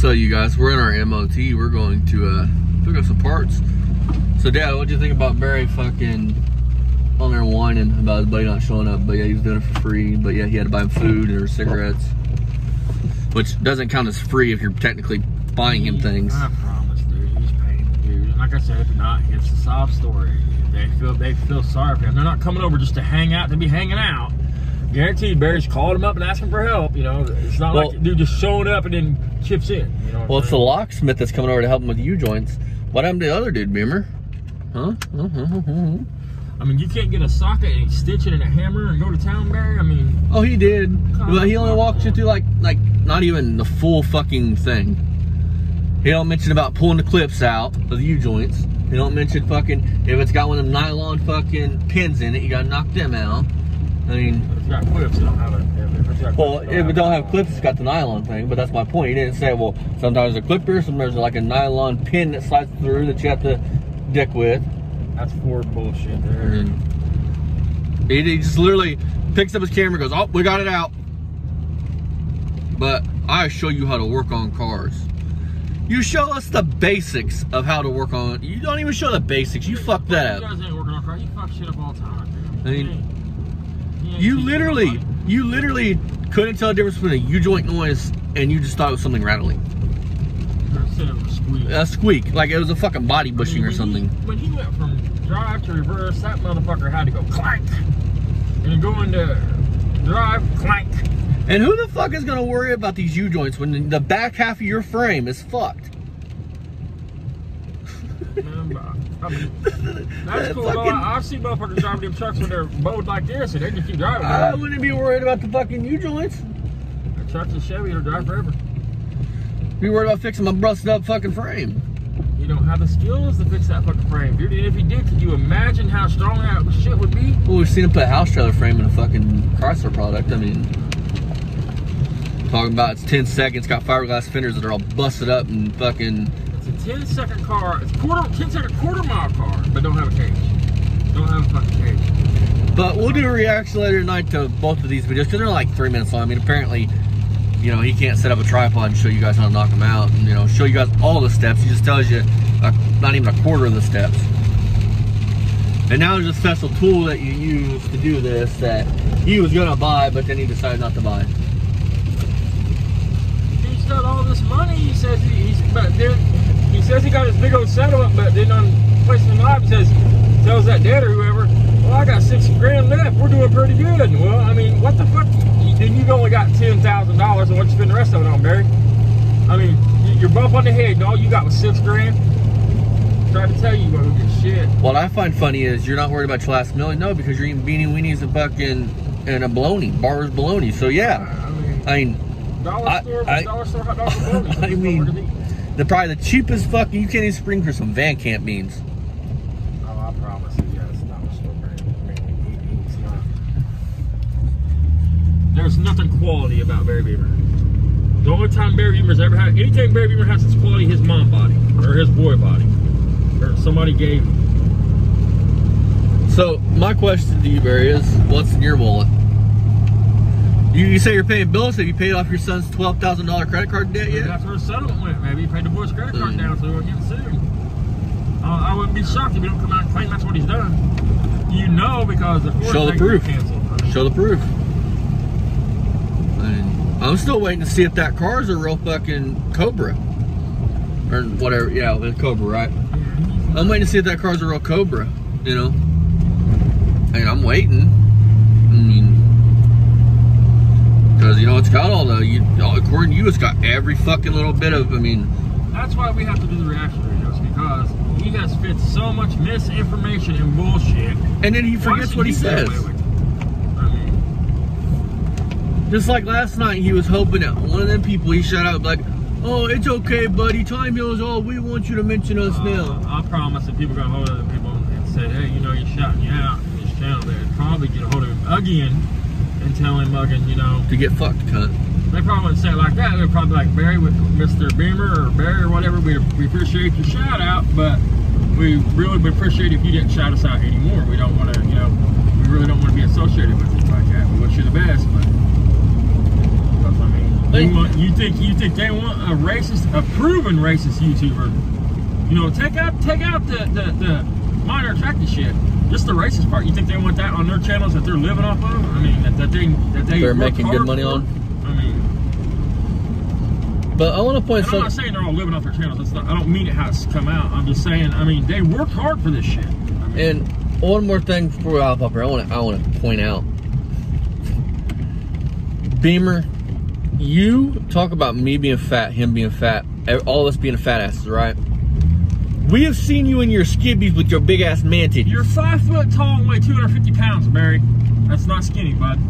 So you guys, we're in our MOT. We're going to uh, pick up some parts. So Dad, what'd you think about Barry fucking on there whining about his buddy not showing up? But yeah, he was doing it for free. But yeah, he had to buy him food or cigarettes, which doesn't count as free if you're technically buying him things. I promise, dude. He's paying the dude. And like I said, if not, it's a sob story. They feel they feel sorry for him. They're not coming over just to hang out to be hanging out. Guaranteed, Barry's called him up and asked him for help. You know, it's not Well- like dude just showing up and then chips in. You know. Well, it's the locksmith that's coming over to help him with U joints. What happened to the other dude, Beamer? Huh? Uh-huh. I mean, you can't get a socket and stitch it in a hammer and go to town, Barry. I mean, Oh, he did. But he only walked you through like like not even the full fucking thing. He don't mention about pulling the clips out of the U joints. He don't mention fucking if it's got one of them nylon fucking pins in it, you gotta knock them out. I mean, if it's got clips, it don't have a. If it's got well, clips, if it don't have clips, it's got the nylon thing. But that's my point. He didn't say, well, sometimes there's a clipper, sometimes there's like a nylon pin that slides through that you have to dick with. That's Ford bullshit there. And he, he just literally picks up his camera and goes, Oh, we got it out. But I show you how to work on cars. You show us the basics of how to work on you don't even show the basics. You fucked that up. You guys ain't working on cars. You fuck shit up all the time. dude. I mean, Mm. You ain't- you ain't You teaching literally you literally couldn't tell the difference between a U joint noise and you just thought it was something rattling. I said it was squeak. A squeak, like it was a fucking body bushing or When he- something. when he went from drive to reverse, that motherfucker had to go clank. And go into drive, clank. And who the fuck is gonna worry about these U joints when the back half of your frame is fucked? I mean, that's cool. Fucking- I've seen motherfuckers driving them trucks when they're bowed like this, and they just keep driving. I wouldn't be worried about the fucking U joints. The trucks and Chevy will drive forever. Be worried about fixing my busted up fucking frame. You don't have the skills to fix that fucking frame, dude. And if you did, could you imagine how strong that shit would be? Well, we've seen him put a house trailer frame in a fucking Chrysler product. I mean, talking about it's 10 seconds, got fiberglass fenders that are all busted up and fucking. It's 10 second car. It's quarter 10 second quarter mile car, but don't have a cage. Don't have a fucking cage. But we'll do a reaction later tonight to both of these videos because they're like three minutes long. I mean, apparently, you know, he can't set up a tripod and show you guys how to knock them out and, you know, show you guys all the steps. He just tells you a, not even a quarter of the steps. And now there's a special tool that you use to do this that he was going to buy, but then he decided not to buy. He's got all this money. He says he, he's, but then he says he got his big old settlement, but then on PlayStation Live he says tells that dad or whoever, well I got six grand left. We're doing pretty good. Well, I mean, what the fuck? Then you've only got ten thousand dollars, and what you spend the rest of it on, Barry? I mean, you- you're bump on the head, and all you got was six grand. Tried to tell you, gonna get shit. What I find funny is you're not worried about your last million. No, because you're eating beanie weenies and fucking and a bologna, Bar-S bologna. So yeah, I mean, I mean, dollar store, I- dollar store hot and bologna. I mean- we're the probably the cheapest fucking you can't even spring for some Van Camp beans. Oh, I promise you, yeah, it's not a store brand. I mean, he- not. There's nothing quality about Barry Beamer. The only time Barry Beamer's ever had, anything Barry Beamer has its quality, his mom body or his boy body, or somebody gave. him. So my question to you, Barry, is what's in your wallet? You, you say you're paying bills. Have you paid off your son's twelve thousand dollar credit card debt yet? That's where the settlement went. Maybe he paid the boy's credit card down so he wouldn't get sued. Uh, I wouldn't be shocked if he don't come out and claim that's what he's done. You know because the Show the proof. canceled. Show the proof. And I'm still waiting to see if that car is a real fucking Cobra or whatever. Yeah, it's Cobra, right? yeah, I'm waiting to see if that car's a real Cobra. You know, and I'm waiting. I mean, because you know it's got all the. You, according to you, it's got every fucking little bit of. I mean, That's why we have to do the reaction videos because he has fit so much misinformation and bullshit. and then he forgets what he get says. away with it? I mean, Just like last night, he was hoping that one of them people he shut out like, "Oh, it's okay, buddy. Time heals all. We want you to mention us now." uh, I promise if people got a hold of the people and said, hey, you know, you're shouting you out in this channel, they'd probably get a hold of him again and tell him, again, you know, To get fucked, cunt. they probably wouldn't say it like that. They'd probably like, Barry, with Mr. Beamer or Barry or whatever, we, we appreciate your shout out, but we really would appreciate if you didn't shout us out anymore. We don't want to, you know, we really don't want to be associated with you like that. We wish you the best, but, because, I mean, You, want, you think you think they want a racist, a proven racist YouTuber? You know, take out take out the the, the minor attractive shit. Just the racist part. You think they want that on their channels that they're living off of? I mean, that, that they that they They're making good money for? on. I mean, But I want to point I'm not saying they're all living off their channels. That's not, I don't mean it how it's come out. I'm just saying. I mean, they worked hard for this shit. I mean, And one more thing before we up here, I want to I want to point out, Beamer, you talk about me being fat, him being fat, all of us being fat asses, right? We have seen you in your skibbies with your big ass man titties. you're five foot tall and weigh 250 pounds, Barry. That's not skinny, bud.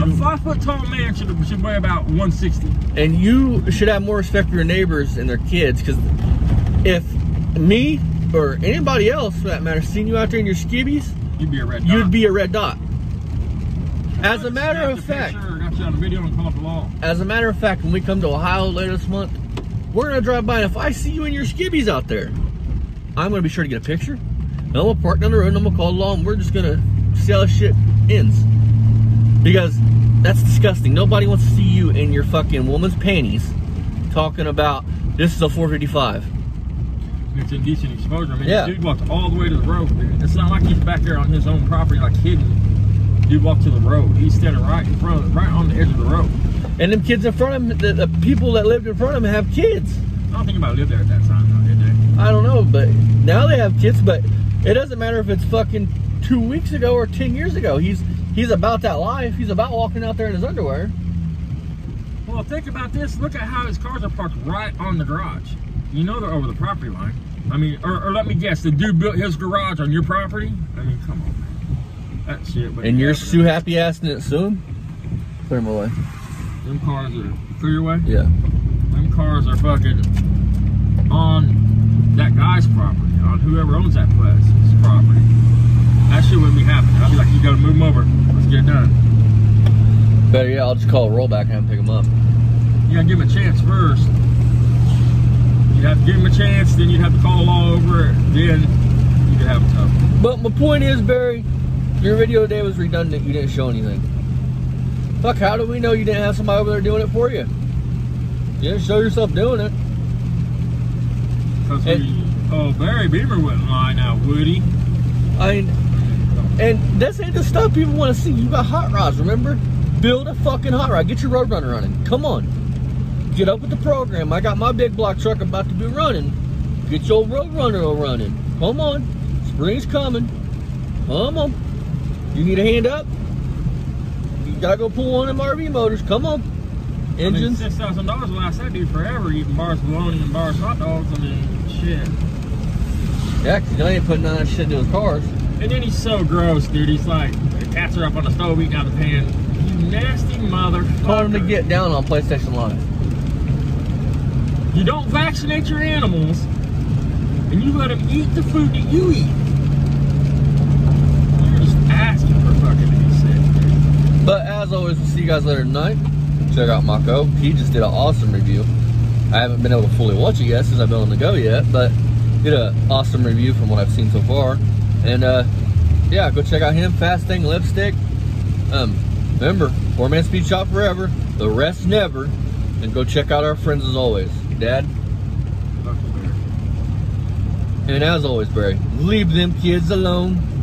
A five foot tall man should should weigh about 160. and you should have more respect for your neighbors and their kids, because if me or anybody else, for that matter, seen you out there in your skibbies, You'd be a red. dot. you'd be a red dot. As a matter of fact, picture, got you on a video and called the law. As a matter of fact, when we come to Ohio later this month, we're gonna drive by, and if I see you in your skibbies out there, I'm gonna be sure to get a picture. And I'm gonna park down the road, and I'm gonna call the law, and we're just gonna see how this shit ends. Because that's disgusting. Nobody wants to see you in your fucking woman's panties talking about this is a 455. It's indecent exposure. I mean, Yeah. the dude walked all the way to the road. Dude. It's not like he's back there on his own property, like hidden. Dude walked to the road. He's standing right in front of, right on the edge of the road. And them kids in front of him, the, the people that lived in front of him have kids. I don't think anybody lived there at that time, though, did they? I don't know, but now they have kids. But it doesn't matter if it's fucking two weeks ago or ten years ago. He's he's about that life. He's about walking out there in his underwear. Well, think about this. Look at how his cars are parked right on the garage. You know they're over the property line. I mean, or, or let me guess, the dude built his garage on your property? I mean, come on. That shit. would And you're too happy asking it soon. Clear my way. Them cars are clear your way. Yeah. Them cars are fucking on that guy's property, on whoever owns that place's property. That shit wouldn't be happening. I'd be like, you gotta move them over. Let's get it done. Better yeah, I'll just call a rollback and have pick him up. You gotta give him a chance first. You'd have to give him a chance, then you'd have to call the law over it, then you could have a tough. But my point is, Barry, your video today was redundant. You didn't show anything. Fuck, how do we know you didn't have somebody over there doing it for you? You didn't show yourself doing it. Because oh, Barry Beamer wouldn't lie now, would he? I mean, and this ain't the stuff people want to see. You got hot rods, remember? Build a fucking hot rod. Get your Roadrunner running. Come on. Get up with the program. I got my big block truck about to be running. Get your Roadrunner running. Come on. Spring's coming. Come on. You need a hand up? You gotta go pull one of them RV motors. Come on. I mean, Engines. six thousand dollars will last that dude forever eating Bar-S bologna and Bar-S hot dogs. I mean, shit. Yeah, 'cause you ain't putting none of that shit into his cars. And then he's so gross, dude. He's like, the cats are up on the stove eating out of the pan. You nasty motherfucker. Told him to get down on PlayStation Live. You don't vaccinate your animals, and you let them eat the food that you eat. You're just asking for fucking to be sick, dude. But as always, we'll see you guys later tonight. Check out Mako. He just did an awesome review. I haven't been able to fully watch it yet since I've been on the go yet, but did an awesome review from what I've seen so far. And uh, yeah, go check out him. Fasting lipstick. Um, remember, poor man speed shop forever. The rest never. And go check out our friends as always. Dad. And as always, Barry, leave them kids alone.